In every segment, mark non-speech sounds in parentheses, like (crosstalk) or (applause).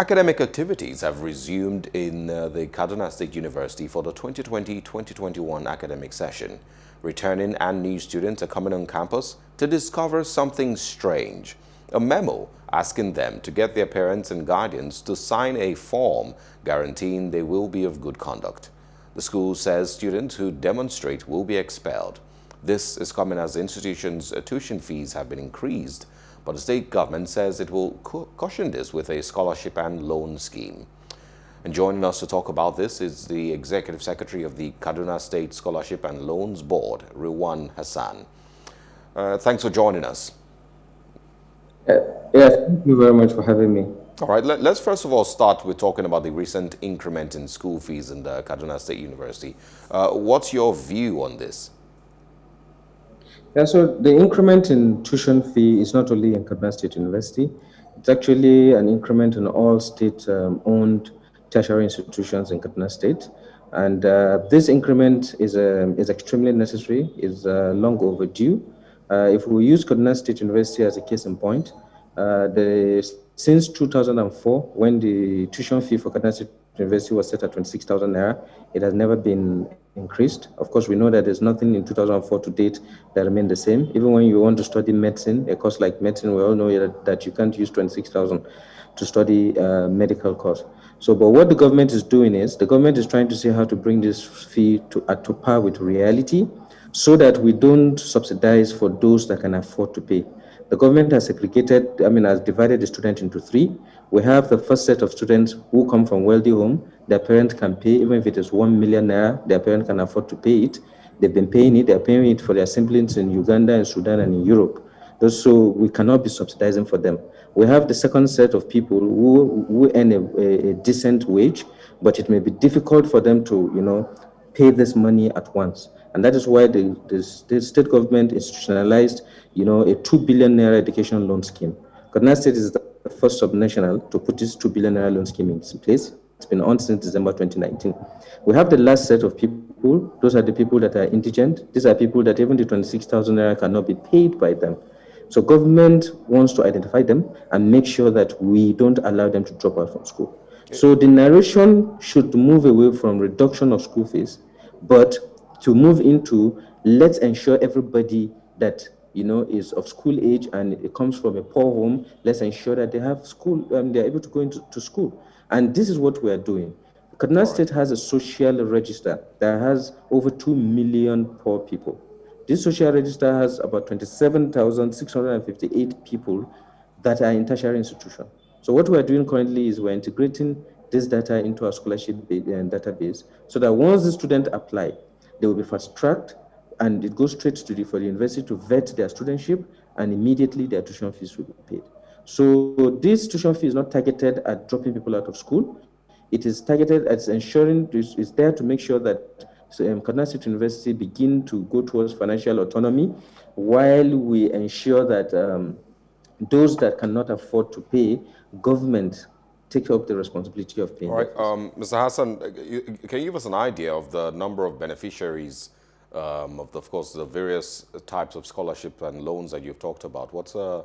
Academic activities have resumed in uh, the Kaduna State University for the 2020-2021 academic session. Returning and new students are coming on campus to discover something strange. A memo asking them to get their parents and guardians to sign a form guaranteeing they will be of good conduct. The school says students who demonstrate will be expelled. This is coming as institution's tuition fees have been increased but the state government says it will cushion this with a scholarship and loan scheme. And joining us to talk about this is the Executive Secretary of the Kaduna State Scholarship and Loans Board, Rilwan Hassan. Uh, thanks for joining us. Uh, yes, thank you very much for having me. All right, let, us first of all start with talking about the recent increment in school fees in the Kaduna State University. Uh, what's your view on this? Yeah, so the increment in tuition fee is not only in Kaduna State University, it's actually an increment in all state-owned um, tertiary institutions in Kaduna State. And uh, this increment is, uh, is extremely necessary, is uh, long overdue. Uh, if we use Kaduna State University as a case in point, uh, the, since 2004, when the tuition fee for Kaduna State University was set at 26,000 naira, it has never been increased. Of course, we know that there's nothing in 2004 to date that remained the same. Even when you want to study medicine, a course like medicine, we all know that, that you can't use 26,000 to study a medical course. So, but what the government is doing is the government is trying to see how to bring this fee to, uh, to par with reality so that we don't subsidize for those that can afford to pay. The government has segregated, I mean, has divided the student into three. We have the first set of students who come from wealthy home. Their parent can pay, even if it is one million naira, their parent can afford to pay it. They've been paying it. They're paying it for their siblings in Uganda and Sudan and in Europe. So we cannot be subsidizing for them. We have the second set of people who, who earn a, a decent wage, but it may be difficult for them to, you know, pay this money at once. And that is why the, the, the state government institutionalized, you know, a 2 billion naira education loan scheme. Kaduna State is the first subnational to put this 2 billion naira loan scheme in place. It's been on since December 2019. We have the last set of people. Those are the people that are indigent. These are people that even the 26,000 naira cannot be paid by them. So government wants to identify them and make sure that we don't allow them to drop out from school. So the narration should move away from reduction of school fees, but to move into let's ensure everybody that you know is of school age and it comes from a poor home let's ensure that they have school um, they're able to go into to school and this is what we are doing Kaduna State has a social register that has over 2 million poor people. This social register has about 27,658 people that are in tertiary institution. So what we're doing currently is we're integrating this data into our scholarship uh, database so that once the student apply, they will be fast tracked and it goes straight to the, for the university to vet their studentship and immediately their tuition fees will be paid. So this tuition fee is not targeted at dropping people out of school. It is targeted at ensuring, it's there to make sure that um, Kaduna State University begin to go towards financial autonomy while we ensure that um, those that cannot afford to pay, government take up the responsibility of paying. All right, um, Mr. Hassan, uh, can you give us an idea of the number of beneficiaries um, of, the, of course, the various types of scholarship and loans that you've talked about? What's a,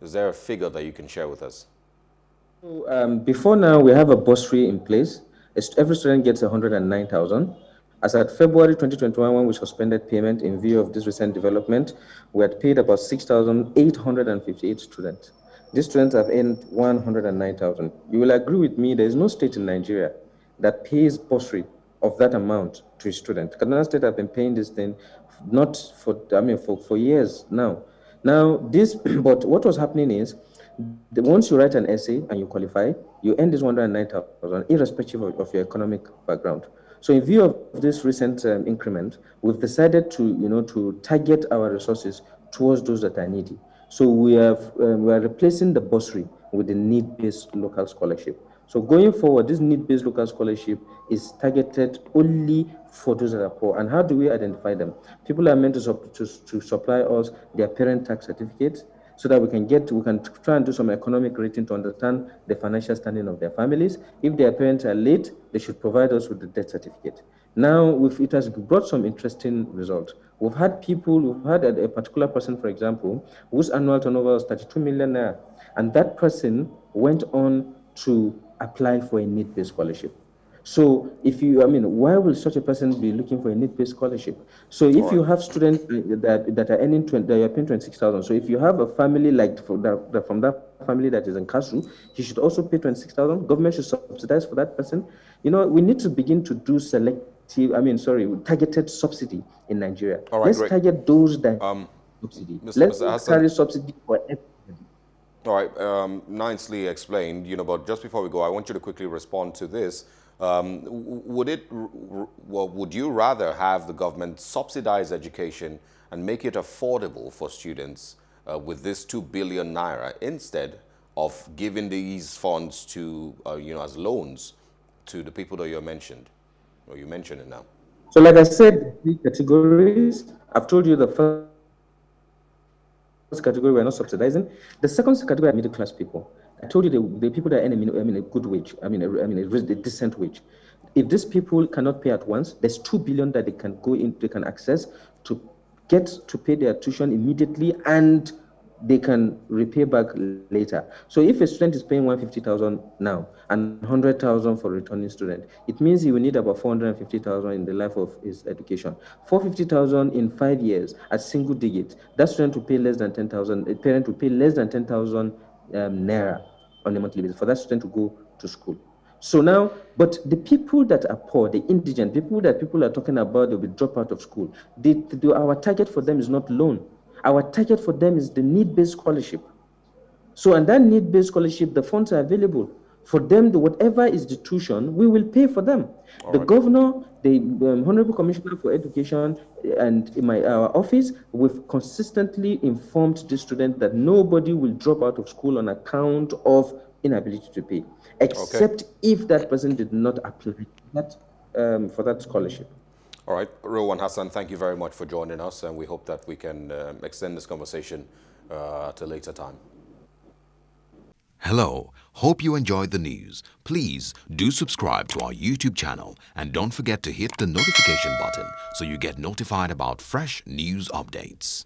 is there a figure that you can share with us? So, um, before now, we have a bursary in place. Every student gets 109,000. As at February 2021, when we suspended payment in view of this recent development, we had paid about 6,858 students. These students have earned 109,000. You will agree with me, there is no state in Nigeria that pays bursary of that amount to a student. Kaduna State have been paying this thing not for, I mean, for, for years now. Now, this, (clears throat) but what was happening is, the, once you write an essay and you qualify, you earn this 109,000, irrespective of, of, your economic background. So in view of this recent um, increment, we've decided to, you know, to target our resources towards those that are needy. So we, have, um, we are replacing the bursary with the need-based local scholarship. So going forward, this need-based local scholarship is targeted only for those that are poor. And how do we identify them? People are meant to, to, to supply us their parent tax certificates so that we can get, we can try and do some economic rating to understand the financial standing of their families. If their parents are late, they should provide us with the death certificate. Now, it has brought some interesting results. We've had people, we've had a, a, particular person, for example, whose annual turnover was 32 million naira, and that person went on to apply for a need-based scholarship. So if you, I mean, why will such a person be looking for a need-based scholarship? So if you have students that, that are earning 20, that are paying 26,000, so if you have a family like from that, from that family that is in KASU, he should also pay 26,000. Government should subsidize for that person. You know, we need to begin to do selective, I mean, sorry, targeted subsidy in Nigeria. All right, Let's great. target those that um, subsidy. Mr. Let's Mr. carry subsidy for. All right, um, nicely explained, you know, but just before we go, I want you to quickly respond to this. Um, would it, well, would you rather have the government subsidize education and make it affordable for students uh, with this 2 billion naira instead of giving these funds to, uh, you know, as loans to the people that you mentioned, or you mentioned it now? So like I said, three categories. I've told you the first category we're not subsidizing. The second category are middle class people. I told you the, the people that earn a, I mean, a good wage, I mean, a, I mean, a, a decent wage. If these people cannot pay at once, there's two billion that they can go in, they can access to get to pay their tuition immediately and they can repay back later. So if a student is paying 150,000 now and 100,000 for returning student, it means he will need about 450,000 in the life of his education. 450,000 in five years at single digit, that student will pay less than 10,000, a parent will pay less than 10,000 um, naira on a monthly basis for that student to go to school. So now, but the people that are poor, the indigent, people that people are talking about, they'll be drop out of school. Our target for them is not loan. Our target for them is the need-based scholarship. So, and that need-based scholarship, the funds are available for them. The, whatever is the tuition, we will pay for them. All the right. governor, the um, honorable commissioner for education, and in my our office, we've consistently informed the student that nobody will drop out of school on account of inability to pay, except okay. if that person did not apply that um, for that scholarship. All right, Rilwan Hassan, thank you very much for joining us, and we hope that we can uh, extend this conversation uh, at a later time. Hello, hope you enjoyed the news. Please do subscribe to our YouTube channel and don't forget to hit the notification button so you get notified about fresh news updates.